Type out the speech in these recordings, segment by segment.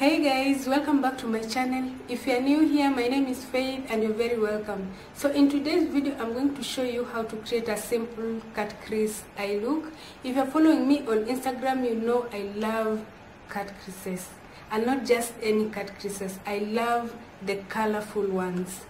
Hey guys, welcome back to my channel. If you are new here, my name is Faith and you're very welcome. So in today's video, I'm going to show you how to create a simple cut crease eye look. If you're following me on Instagram, you know I love cut creases. And not just any cut creases, I love the colorful ones.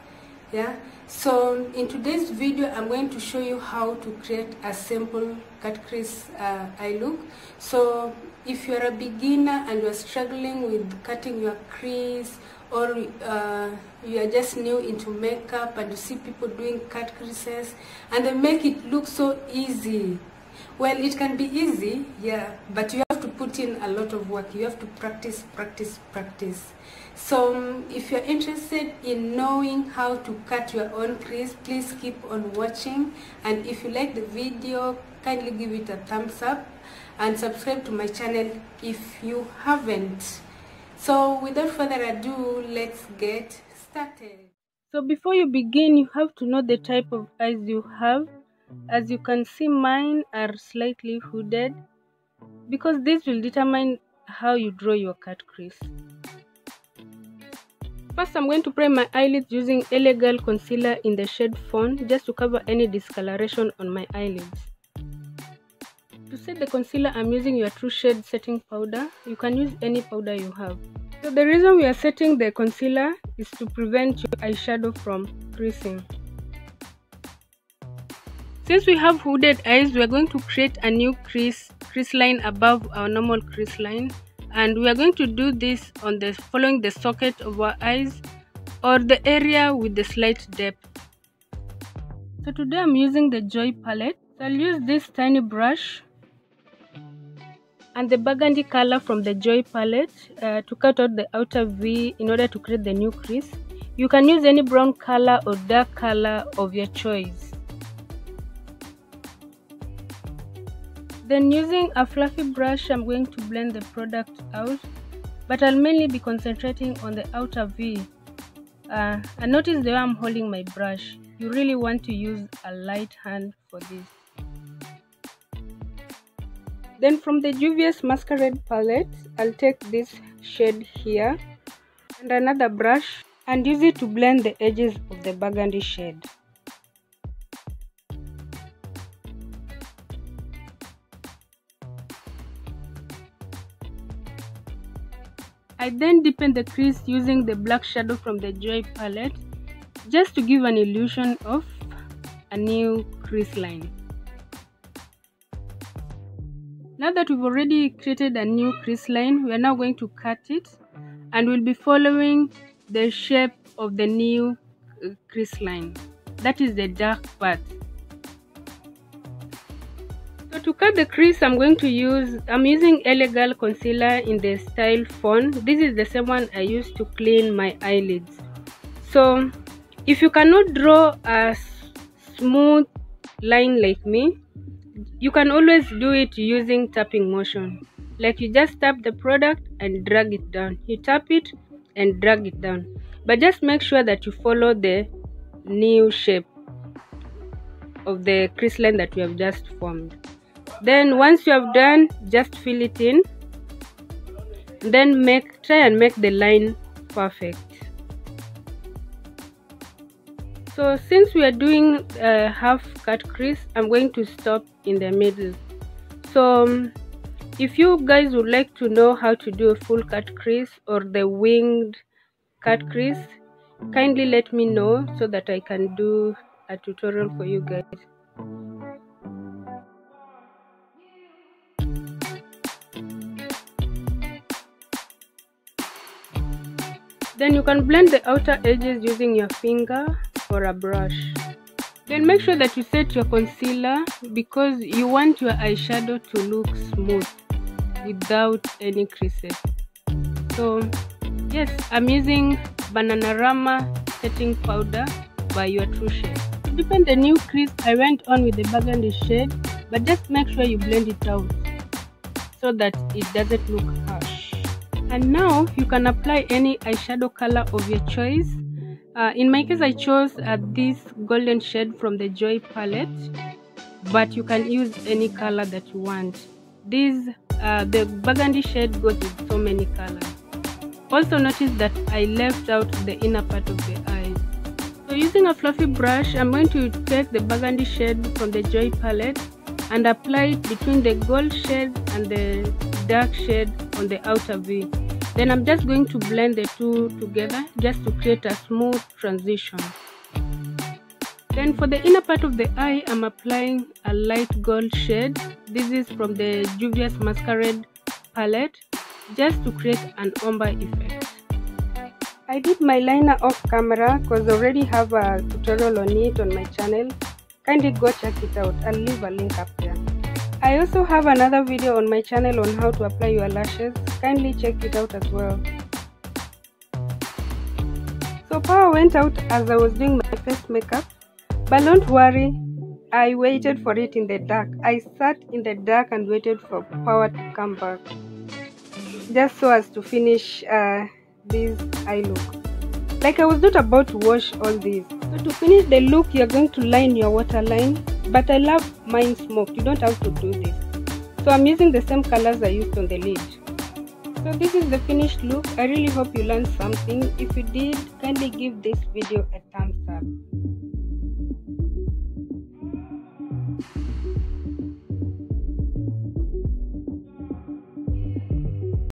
Yeah, so in today's video, I'm going to show you how to create a simple cut crease uh, eye look. So if you're a beginner and you're struggling with cutting your crease or uh, you are just new into makeup and you see people doing cut creases and they make it look so easy. Well it can be easy yeah but you put in a lot of work. You have to practice practice practice. So um, if you're interested in knowing how to cut your own crease please keep on watching. And if you like the video kindly give it a thumbs up and subscribe to my channel if you haven't. So without further ado let's get started. So before you begin you have to know the type of eyes you have. As you can see mine are slightly hooded because this will determine how you draw your cut crease First, I'm going to prime my eyelids using L.A. Girl Concealer in the shade Fawn just to cover any discoloration on my eyelids. To set the concealer, I'm using your True Shade setting powder. You can use any powder you have. So the reason we are setting the concealer is to prevent your eyeshadow from creasing. Since we have hooded eyes, we are going to create a new crease, crease line above our normal crease line and we are going to do this on the following the socket of our eyes or the area with the slight depth. So today I'm using the Joy palette. So I'll use this tiny brush and the burgundy color from the Joy palette uh, to cut out the outer V in order to create the new crease. You can use any brown color or dark color of your choice. Then using a fluffy brush, I'm going to blend the product out, but I'll mainly be concentrating on the outer V. Uh, and notice the way I'm holding my brush. You really want to use a light hand for this. Then from the Juvia's Masquerade palette, I'll take this shade here and another brush and use it to blend the edges of the burgundy shade. I then deepen the crease using the black shadow from the Joy palette just to give an illusion of a new crease line. Now that we've already created a new crease line, we are now going to cut it and we'll be following the shape of the new uh, crease line. That is the dark part. To cut the crease, I'm going to use, I'm using L.A. Girl Concealer in the style Fawn. This is the same one I used to clean my eyelids. So if you cannot draw a smooth line like me, you can always do it using tapping motion. Like you just tap the product and drag it down. You tap it and drag it down. But just make sure that you follow the new shape of the crease line that we have just formed then once you have done just fill it in. Then make try and make the line perfect. So since we are doing a half cut crease i'm going to stop in the middle. So um, if you guys would like to know how to do a full cut crease or the winged cut crease kindly let me know so that i can do a tutorial for you guys Then you can blend the outer edges using your finger or a brush. Then make sure that you set your concealer because you want your eyeshadow to look smooth without any creases. So yes, I'm using Bananarama setting powder by your True Shade. To deepen the new crease, I went on with the burgundy shade, but just make sure you blend it out so that it doesn't look harsh. And now you can apply any eyeshadow color of your choice. Uh, in my case, I chose uh, this golden shade from the Joy palette, but you can use any color that you want. This, uh, the burgundy shade goes with so many colors. Also notice that I left out the inner part of the eye. So using a fluffy brush, I'm going to take the burgundy shade from the Joy palette and apply it between the gold shade and the dark shade on the outer V. Then I'm just going to blend the two together just to create a smooth transition. Then for the inner part of the eye, I'm applying a light gold shade. This is from the Juvia's Masquerade palette just to create an ombre effect. I did my liner off camera because I already have a tutorial on it on my channel. Kindly go check it out. I'll leave a link up there. I also have another video on my channel on how to apply your lashes. Kindly check it out as well. So power went out as I was doing my face makeup. But don't worry, I waited for it in the dark. I sat in the dark and waited for power to come back. Just so as to finish uh, this eye look like I was not about to wash all this. so to finish the look you're going to line your waterline but I love mine smoked you don't have to do this. So I'm using the same colors I used on the lid. So this is the finished look. I really hope you learned something. If you did kindly give this video a thumbs